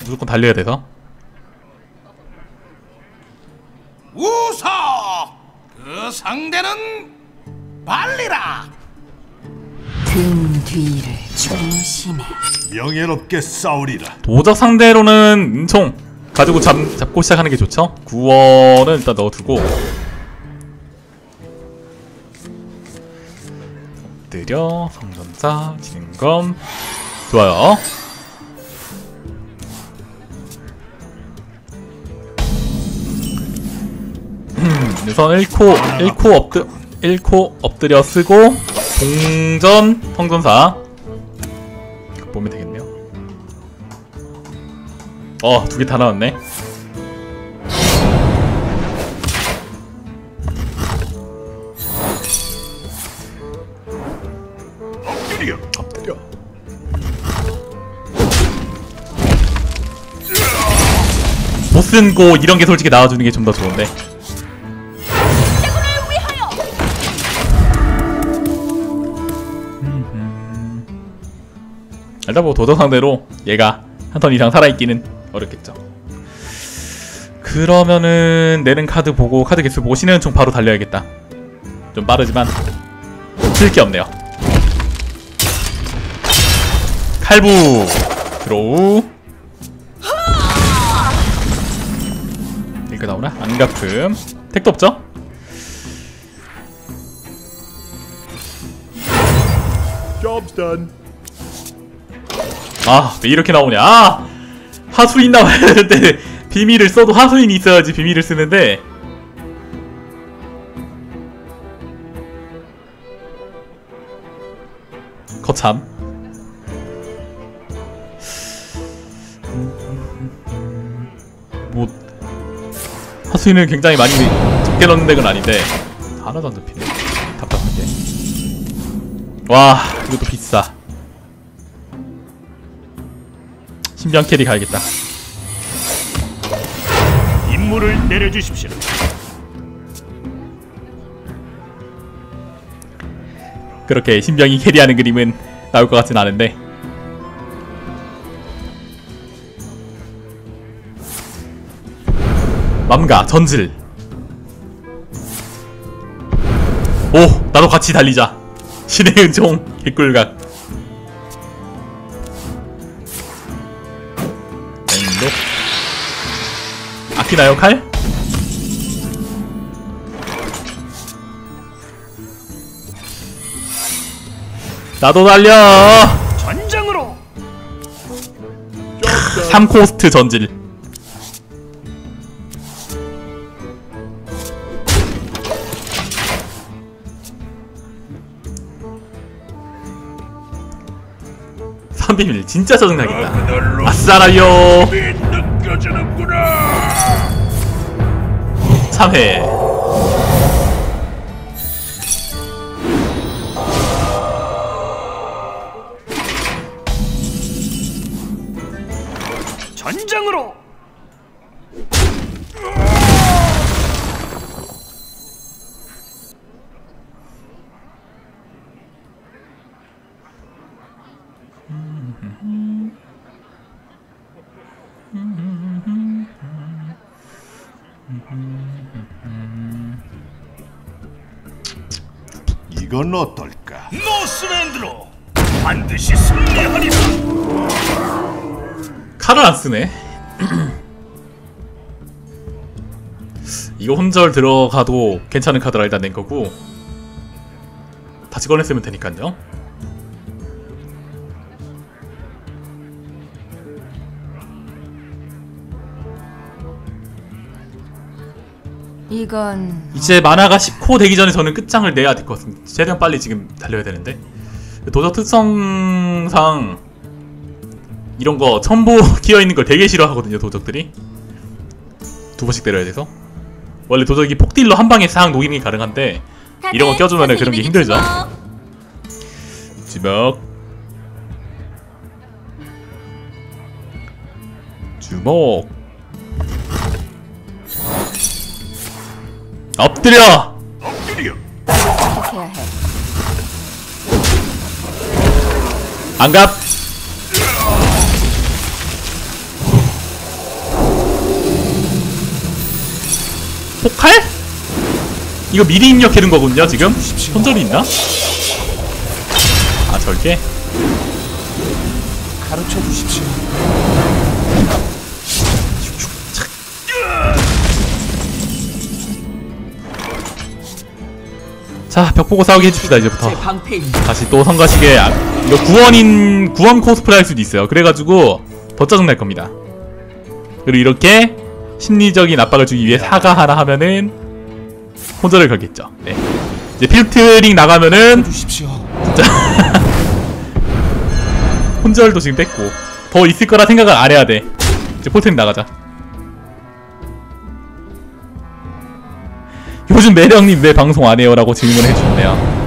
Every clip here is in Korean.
무조건 달려야 돼서. 우서 그 상대는 발리라! 등 뒤를 조심해. 명예롭게 싸우리라. 도적 상대로는 은총 가지고 잡, 잡고 시작하는 게 좋죠? 구원은 일단 넣어두고. 엎드려 성전자 진검 좋아요. 음, 우선 1코 1코 엎드 1코 엎드려 쓰고 동전 성전사. 보면 되겠네요. 어, 두 개 다 나왔네. 보스고 이런 게 솔직히 나와주는 게 좀 더 좋은데. 일단 뭐 도덕 상대로 얘가 한 턴 이상 살아있기는 어렵겠죠. 그러면은 내는 카드 보고 카드 개수 보고 신의 은총 바로 달려야겠다. 좀 빠르지만 쓸 게 없네요. 칼부 드로우 이거 나오나? 안 갚음 택도 없죠? Job's done. 아왜 이렇게 나오냐 아! 하수인 나와야 되는데 비밀을 써도 하수인이 있어야지 비밀을 쓰는데 거참 하수인을 굉장히 많이 적게 넣는 덱은 아닌데 하나도 안 잡히네. 답답하게. 와 이것도 비싸. 신비한 캐리 가야겠다. 임무를 내려주십시오. 그렇게 신병이 캐리하는 그림은 나올 것 같진 않은데 맘가 전질. 오 나도 같이 달리자. 신의 은총 개꿀각. 앵록 아끼나요 칼? 나도 달려! 전장으로. 3코스트 전질 선비밀. 진짜 짜증나겠다. 그날로 아싸라요. 빛 느껴지는구나. 3회 이건 어떨까? 노스랜드로 반드시 승리하리라. 칼을 안 쓰네 이거 혼절 들어가도 괜찮은 카드라 일단 낸 거고 다시 꺼냈으면 되니까요 이건 이제 만화가 10코 되기 전에 저는 끝장을 내야 될 것 같습니다. 최대한 빨리 지금 달려야 되는데. 도적 특성상 이런 거 첨보 끼어 있는 걸 되게 싫어하거든요 도적들이. 두 번씩 때려야 돼서. 원래 도적이 폭딜로 한 방에 싹 녹이는 게 가능한데 이런 거 껴주면은 그런 게 힘들죠. 주먹. 주먹 엎드려! 엎드려! 안갑! 폭칼? 이거 미리 입력해둔 거군요 지금? 손절이 있나? 아 저게? 가르쳐 주십시오. 자 벽 보고 싸우게 해줍시다 이제부터. 다시 또 성가시게 아, 이거 구원인 구원 코스프레 할 수도 있어요 그래가지고 더 짜증날 겁니다 그리고 이렇게 심리적인 압박을 주기 위해 사과 하나 하면은 혼절을 걸겠죠 네. 이제 필트링 나가면은 주십시오. 혼절도 지금 뺐고 더 있을 거라 생각을 안 해야 돼 이제 폴트링 나가자 요즘 매력님 왜 방송 안 해요? 라고 질문을 해주셨네요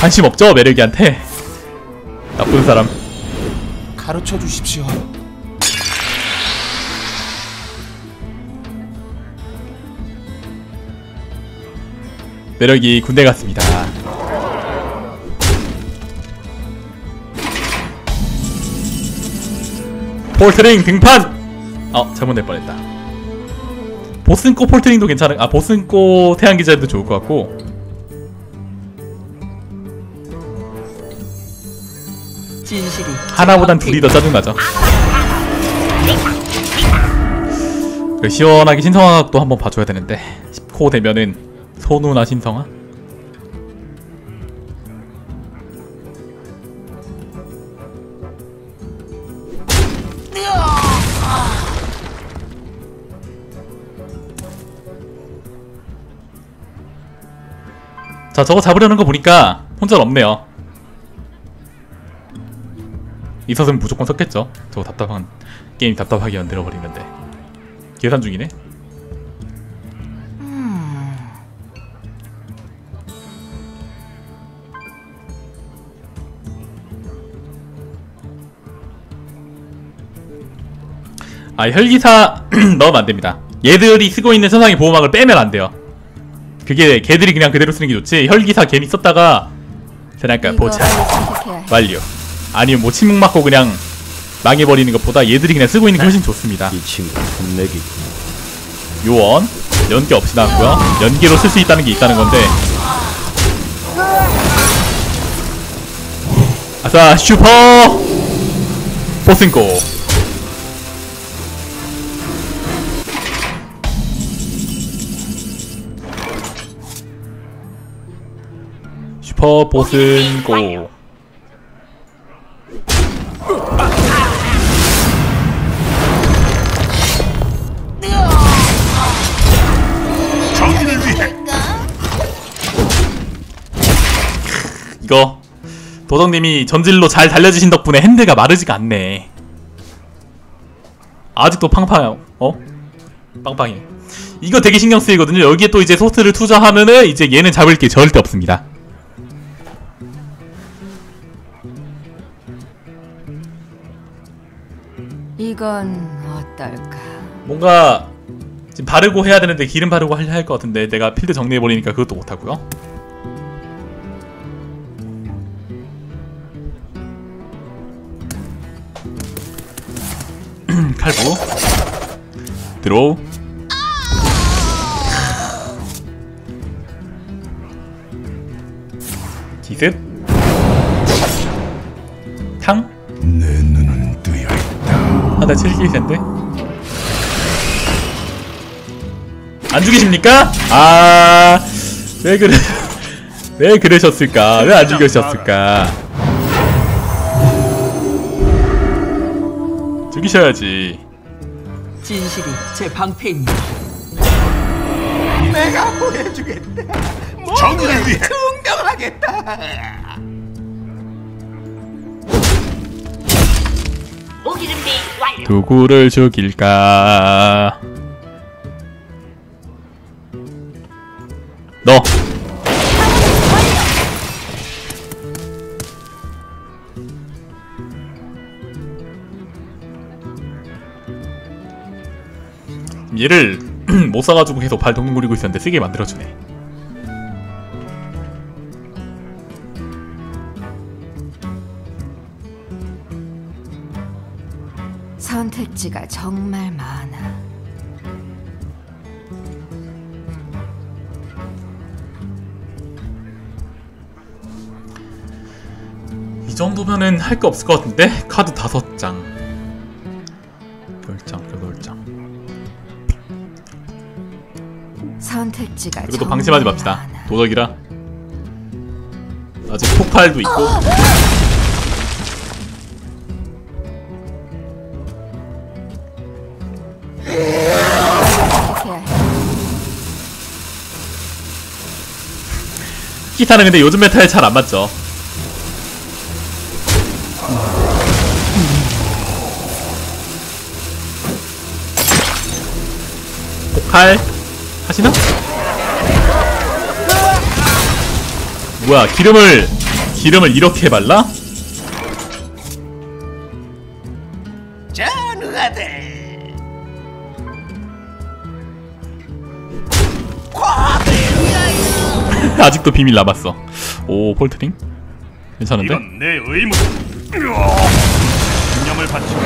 관심 없죠 매력이한테 나쁜 사람 가르쳐 주십시오. 매력이 군대 갔습니다. 폴트링 등판! 어 잘못 낼 뻔했다. 보슨코 폴트링도 괜찮은 아 보슨코 태양 기자도 좋을 것 같고 진실이 제 하나보단. 둘이 더 짜증나죠. 그 시원하게 신성화도 한번 봐줘야 되는데 10코 되면은 손우나 신성화? 자 저거 잡으려는 거 보니까 혼자 없네요 있었으면 무조건 썼겠죠. 저거 답답한 게임 답답하게 만들어 버리는데 계산 중이네. 아 혈기사 넣으면 안 됩니다. 얘들이 쓰고 있는 천상의 보호막을 빼면 안 돼요. 그게 걔들이 그냥 그대로 쓰는 게 좋지. 혈기사 괜히 썼다가 그러니까 이거 보자. 해. 완료. 아니면 뭐 침묵 맞고 그냥 망해버리는 것보다 얘들이 그냥 쓰고 있는 게 훨씬 좋습니다. 이 친구 혼내기 요원 연기 없이 나왔고요. 연기로 쓸 수 있다는 게 있다는 건데. 아싸 슈퍼 보스인고 슈퍼 정의를 위해 이거 도덕님이 전질로 잘 달려주신 덕분에 핸드가 마르지가 않네. 아직도 팡팡 어? 빵빵해. 이거 되게 신경 쓰이거든요. 여기에 또 이제 소스를 투자하면은 이제 얘는 잡을 게 절대 없습니다. 이건 어떨까? 뭔가 지금 바르고 해야 되는데 기름 바르고 할 것 같은데 내가 필드 정리해 버리니까 그것도 못 하고요. 칼부 드로우 기습 탕 있다. 하다 7킬 텐데 안 죽이십니까? 아, 왜 그래, 왜 그러셨을까? 왜 안 죽이셨을까? 죽이셔야지. 진실이 제 방패입니다. 내가 보여주겠다. 정의를 위해 증명하겠다. 누구를 죽일까? 너. 얘를 못 사가지고 계속 발 동동거리고 있었는데 쓰게 만들어주네. 에너지가 정말 많아. 이 정도면은 할거 없을 것 같은데? 카드 다섯 장. 열장 여덟 장 선택지가 그리고 또 방심하지 맙시다. 도덕이라. 아직 폭발도 있고. 어, 어! 기타는 근데 요즘 메타에 잘 안 맞죠. 폭발 하시나? 뭐야 기름을 기름을 이렇게 발라? 아직도 비밀 남았어. 오 폴트링 괜찮은데? 이건 내 의무. 신념을 바치고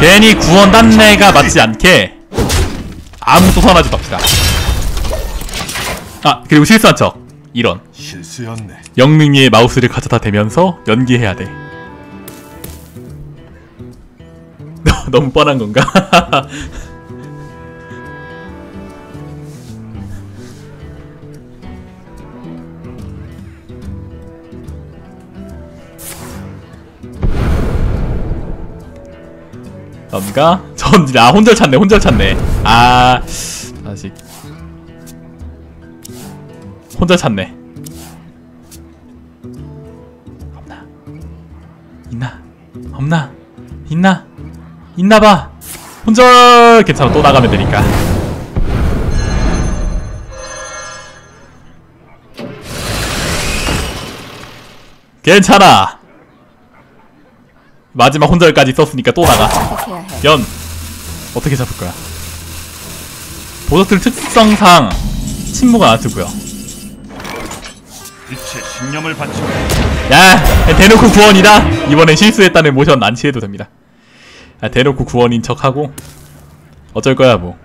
괜히 구원 단내가 맞지 않게 아무도 선하지 맙시다. 아 그리고 실수한 척 이런 실수였네. 영능이의 마우스를 가져다 대면서 연기해야 돼. 너무 뻔한 건가? 뭔가? 전 아 혼절 찾네 혼절 찾네. 아 다시 혼절 찾네. 없나? 있나? 없나? 있나? 있나봐. 혼절! 괜찮아 또 나가면 되니까. 괜찮아 마지막 혼절까지 썼으니까 또 나가. 연 어떻게 잡을 거야? 도덕들 특성상 침묵은 안 쓰고요. 빛의 신념을 바치고 야 대놓고 구원이다. 이번엔 실수했다는 모션 안 취해도 됩니다. 야, 대놓고 구원인 척하고 어쩔 거야 뭐.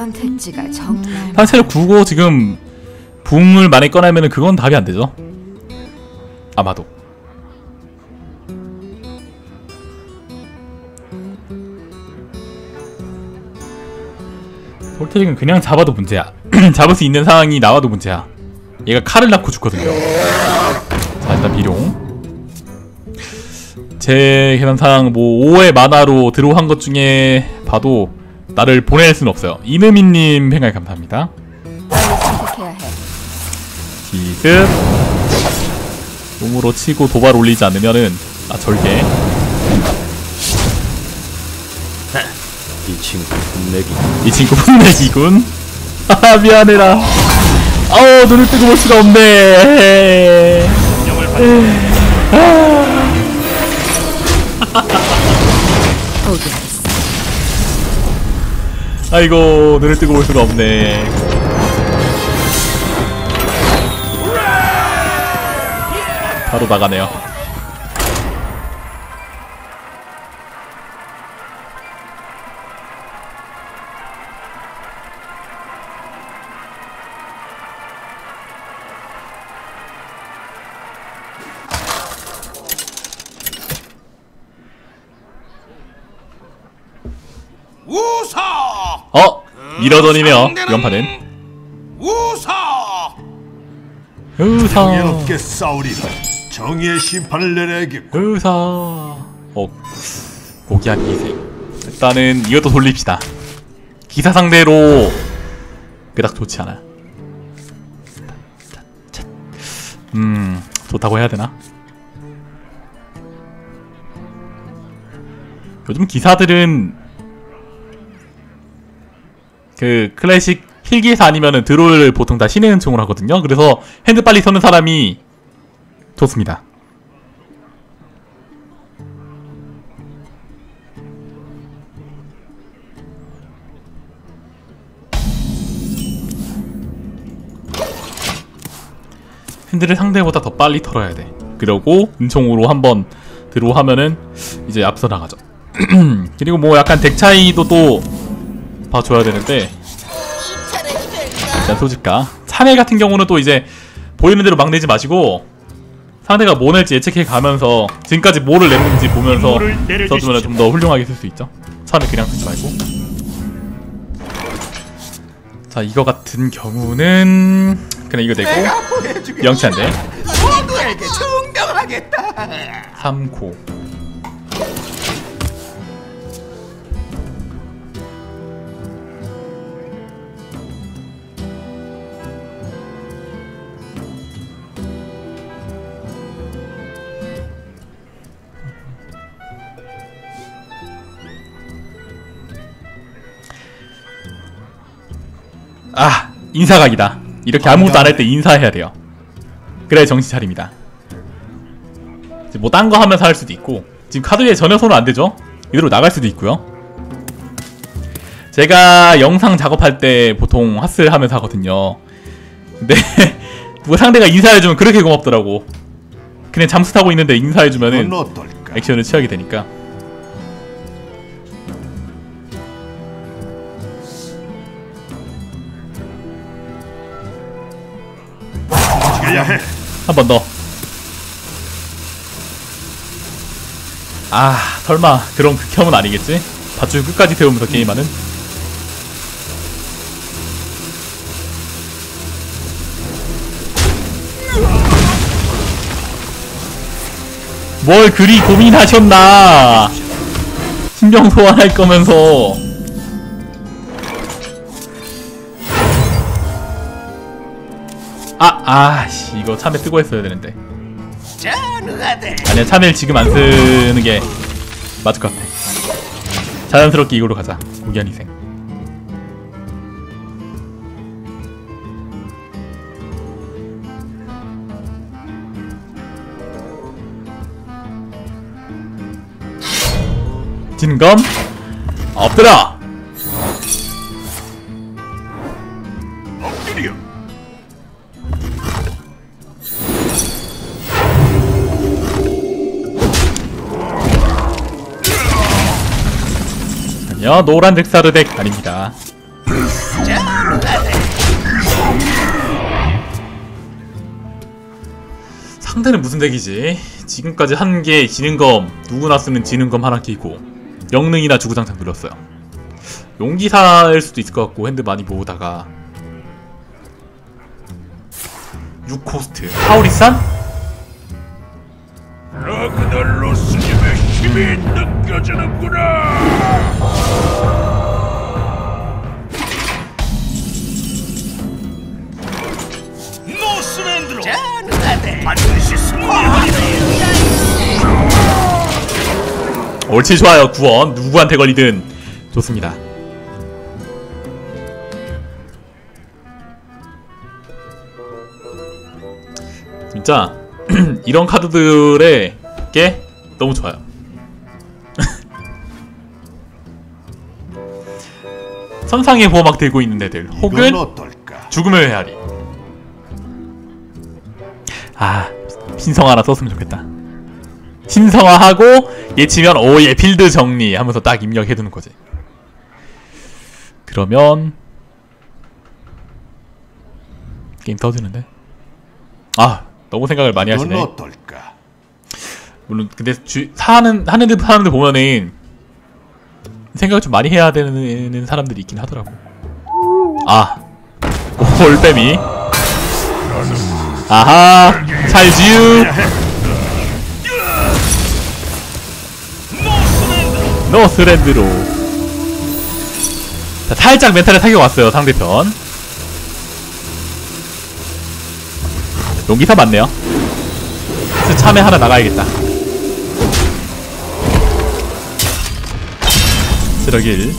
선택지가 정말 사실 구고 지금 붕을 많이 꺼내면은 그건 답이 안 되죠. 아마도. 볼테릭은 그냥 잡아도 문제야. 잡을 수 있는 상황이 나와도 문제야. 얘가 칼을 낳고 죽거든요. 자 일단 비룡. 제 계산상 뭐 5의 만화로 드로우한 것 중에 봐도 나를 보낼 수는 없어요. 이느미님 생각 감사합니다. 해. 기습 몸으로 치고 도발 올리지 않으면은 아 절개 이 친구 분내기 이 친구 분내기군 아 미안해라 아우 눈을 뜨고 볼 수가 없네 신 아이고 눈을 뜨고 볼 수가 없네. 바로 나가네요 어 이번 판은 웃어 의사. 명예롭게 싸우리라. 정의의 심판을 내려야겠고. 의사. 어 고귀한 희생 일단은 이것도 돌립시다. 기사 상대로 그닥 좋지 않아 음 좋다고 해야 되나? 요즘 기사들은 그 클래식 필기사 아니면은 드롤을 보통 다 신의 은총을 하거든요 그래서 핸드 빨리 서는 사람이 좋습니다 핸들을 상대보다 더 빨리 털어야 돼. 그러고 은총으로 한번 들어 하면은 이제 앞서 나가죠. 그리고 뭐 약간 덱 차이도 또 봐줘야 되는데 일단 소집가 참외 같은 경우는 또 이제 보이는 대로 막 내지 마시고 상대가 뭐 낼지 예측해 가면서 지금까지 뭐를 냈는지 보면서. 써주면 좀 더 훌륭하게 쓸 수 있죠. 참외 그냥 쓰지 말고. 자 이거 같은 경우는 그냥 이거 내고 영치한데 모두에게 증명하겠다. 3코 아 인사각이다. 이렇게 아무것도 안 할 때 인사해야 돼요. 그래야 정신 차립니다. 뭐 딴 거 하면서 할 수도 있고 지금 카드에 전혀 손은 안 되죠? 이대로 나갈 수도 있고요. 제가 영상 작업할 때 보통 핫슬 하면서 하거든요. 근데 누가 상대가 인사해주면 그렇게 고맙더라고. 그냥 잠수 타고 있는데 인사해주면은? 액션을 취하게 되니까 한 번 더. 아, 설마 그런 극혐은 아니겠지? 밧줄 끝까지 태우면서 게임하는? 뭘 그리 고민하셨나? 신병 소환할 거면서 아, 아씨 이거 참외 뜨고 했어야 되는데. 아니야 참외를 지금 안 쓰는 게 맞을 것 같아. 자연스럽게 이거로 가자 고견희생. 진검 엎드려 엎드려. 아니요 노란 덱사르 덱 아닙니다. 상대는 무슨 덱이지? 지금까지 한게 진은검 누구나 쓰는 진은검 하나 끼고 영능이나 주구장창 눌렀어요. 용기사일 수도 있을 것 같고 핸드 많이 모으다가. 6코스트. 타우릿산? 라그날로스님의 힘이 느껴지는구나. 노스랜드로. 자, 누가들 반드시 승리하리라. 옳지 좋아요 구원 누구한테 걸리든 좋습니다 진짜 이런 카드들의 게 너무 좋아요 선상의 보호막 들고 있는 애들 혹은? 죽음의 헤아리. 아 신성화 하나 썼으면 좋겠다. 신성화하고 예치면 오예 필드 정리 하면서 딱 입력해두는 거지. 그러면 게임 터지는데? 아 너무 생각을 많이 넌 하시네? 물론 근데 주, 사는 하는 데 사람들 보면은 생각을 좀 많이 해야 되는 사람들이 있긴 하더라고. 아 올빼미. 아하 찰지유. 노스랜드로. 자, 살짝 멘탈에 타격 왔어요 상대편. 용기사 맞네요. 참에 하나 나가야겠다. 쓰러길.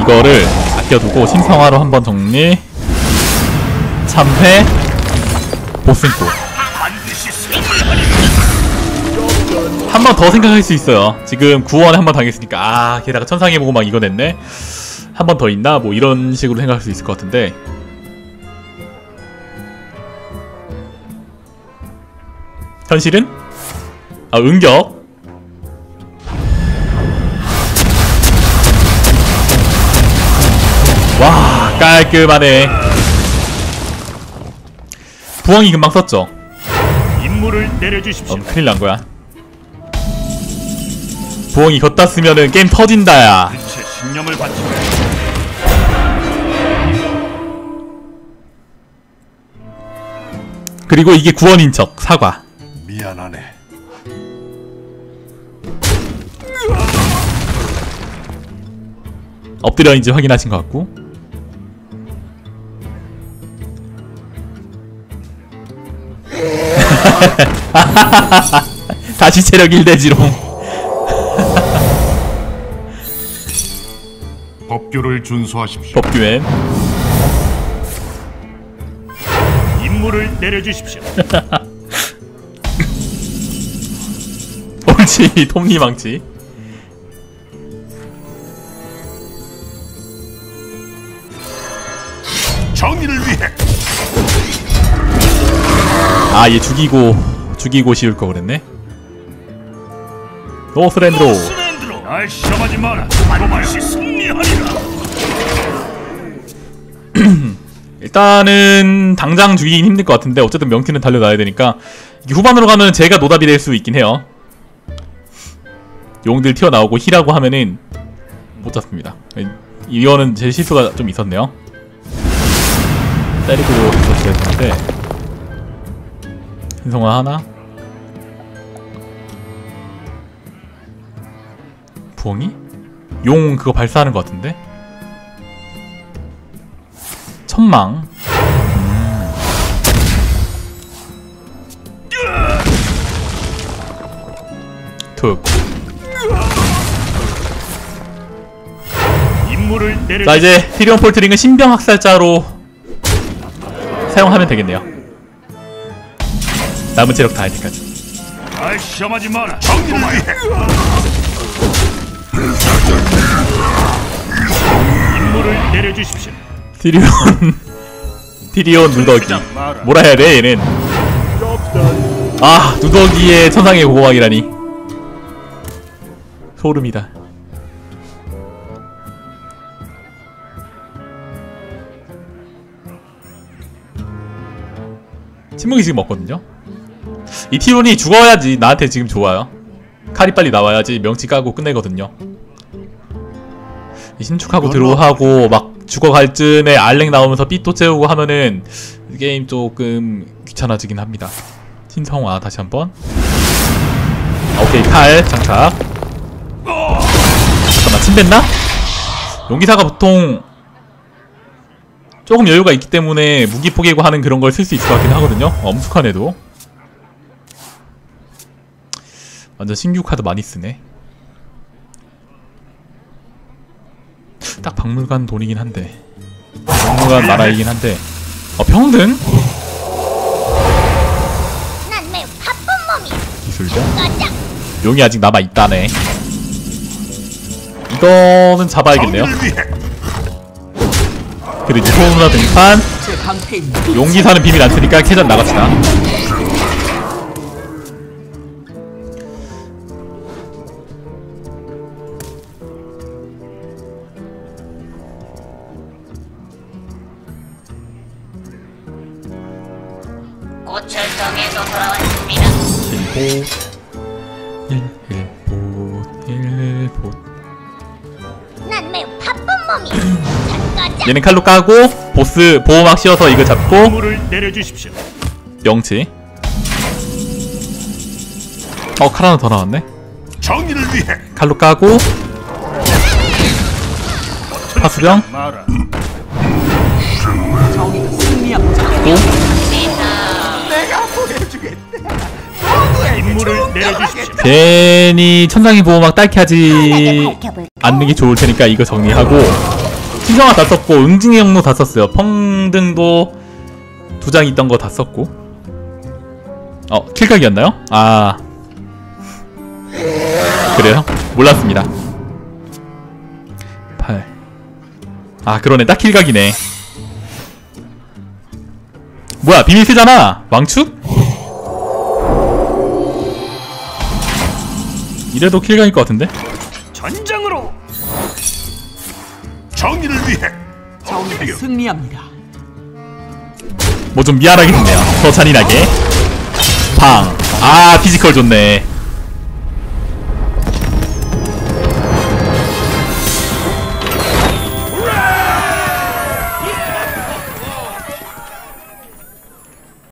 이거를 아껴두고 신성화로 한번 정리. 참회 보스인 번 더 생각할 수 있어요. 지금 구원에 한 번 당했으니까 아 게다가 천상의 보고 막 이거 냈네. 한 번 더 있나? 뭐 이런 식으로 생각할 수 있을 것 같은데 현실은 아 응격 와 깔끔하네 부엉이 금방 썼죠 임무를 내려주십시오. 어, 큰일 난 거야. 부엉이 걷다 쓰면은 게임 터진다야. 그리고 이게 구원인 척 사과. 미안하네. 엎드려인지 확인하신 것 같고. 다시 체력 1대0 법규를 준수하십시오. 법규엔 임무를 내려주십시오. 옳지 톱니 망치. 정의를 위해 아 얘 죽이고 죽이고 씌울 거 그랬네. 노스랜드로. 스랜드로 날 시험하지 마라. 반드시 승리하리라. 일단은 당장 죽이긴 힘들 것 같은데 어쨌든 명티는 달려놔야 되니까 이게 후반으로 가면 제가 노답이 될 수 있긴 해요. 용들 튀어나오고 힐하고 하면은 못 잡습니다. 이거는 제 실수가 좀 있었네요. 때리고 있었어야 했는데 신성화 하나 부엉이? 용 그거 발사하는 것 같은데? 천망 툭. 임무를 내려 자 이제 티리온 폴트링은 신병 학살자로 사용하면 되겠네요. 남은 체력 다할 때까지. 날 시험하지 마라. 정의를 위해 임무를 내려주십시오. 티리온 티리온 누더기. 뭐라 해야 돼 얘는. 아 누더기의 천상의 고고막이라니. 소름이다. 침묵이 지금 없거든요. 이 티론이 죽어야지 나한테 지금 좋아요. 칼이 빨리 나와야지 명치 까고 끝내거든요. 이 신축하고 드로우하고 막 죽어갈 쯤에 알렉 나오면서 삐또 채우고 하면은 이 게임 조금 귀찮아지긴 합니다. 신성화 다시 한번. 아, 오케이 칼 장착. 잠깐만 침 뱉나? 용기사가 보통 조금 여유가 있기 때문에 무기 포기고 하는 그런 걸 쓸 수 있을 것 같긴 하거든요. 어, 엄숙한 애도. 완전 신규 카드 많이 쓰네. 딱 박물관 돈이긴 한데. 박물관 나라이긴 한데. 어, 평등? 난 매우 바쁜 몸이 기술자? 가자 용이 아직 남아있다네. 이거는 잡아야겠네요. 그리고 소문화 등판. 용기 사는 비밀 안 쓰니까 캐전 나갑시다. 고철성에서 돌아왔습니다 일보, 일보, 일보. 난 매우 바쁜 몸이 자 가자 얘는 칼로 까고 보스 보호막 씌워서 이거 잡고 내려주십시오. 명치. 어, 칼 하나 더 나왔네. 정의를 위해 칼로 까고 파수병 괜히 천상의 보호막 딸게 하지 밝혀볼까? 않는 게 좋을 테니까 이거 정리하고 신성화 다 썼고 응징의 경로 다 썼어요. 펑등도 두 장 있던 거 다 썼고 어 킬각이었나요? 아 그래요? 몰랐습니다 8 아 그러네 딱 킬각이네 뭐야 비밀 쓰잖아 왕축? 이래도 킬각일 것 같은데? 전장으로 정의를 위해 정의가 승리합니다. 뭐 좀 미안하게 됐네요. 더 잔인하게. 팡 아 피지컬 좋네